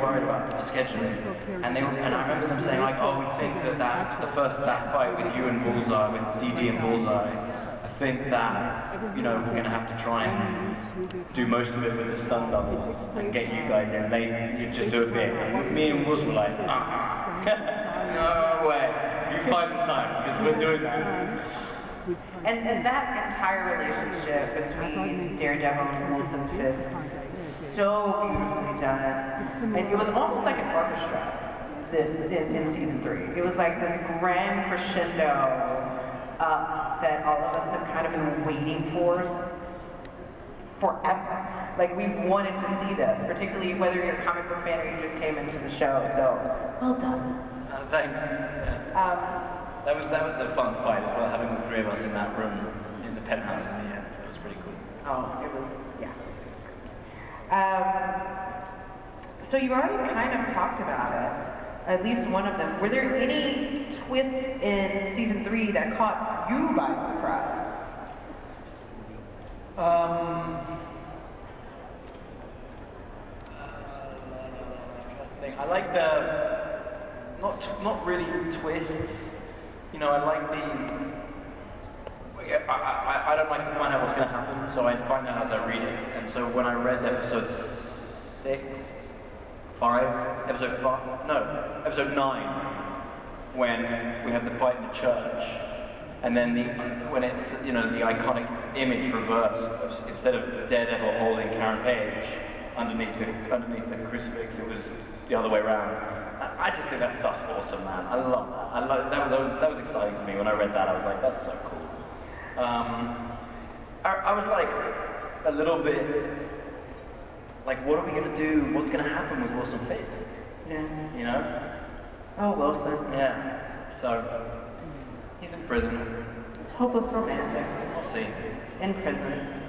worried about scheduling, and they were, and I remember them saying like, oh, we think that that the first that fight with you and Bullseye, with DD and Bullseye, I think that you know we're gonna have to try and do most of it with the stun doubles and get you guys in late. You just do a bit. And me and Wolves were like, ah, no way. You find the time because we're doing that. And, and that entire relationship between Daredevil and Wilson Fisk was so beautifully done. And it was almost like an orchestra in, in season three. It was like this grand crescendo uh, that all of us have kind of been waiting for forever. Like we've wanted to see this, particularly whether you're a comic book fan or you just came into the show. So well done. Uh, thanks. Yeah. Um, That was that was a fun fight as well, having the three of us in that room in the penthouse in the end. That was pretty cool. Oh, it was, yeah, it was great. Um, so you already kind of talked about it, at least one of them. Were there any twists in season three that caught you by surprise? Um, I I like the not t- not really twists. You know, I like the. I, I, I don't like to find out what's going to happen, so I find out as I read it. And so when I read episode six, five, episode five, no, episode nine, when we have the fight in the church, and then the when it's you know the iconic image reversed instead of Daredevil holding Karen Page underneath the underneath the crucifix, it was the other way around. I, I just think that stuff's awesome, man. I love that. I love, that was, that was that was exciting to me when I read that. I was like, that's so cool. Um, I, I was like a little bit like, what are we gonna do? What's gonna happen with Wilson Fisk? Yeah. You know? Oh, Wilson. Yeah. So he's in prison. Hopeless romantic. We'll see. In prison.